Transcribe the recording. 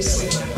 place.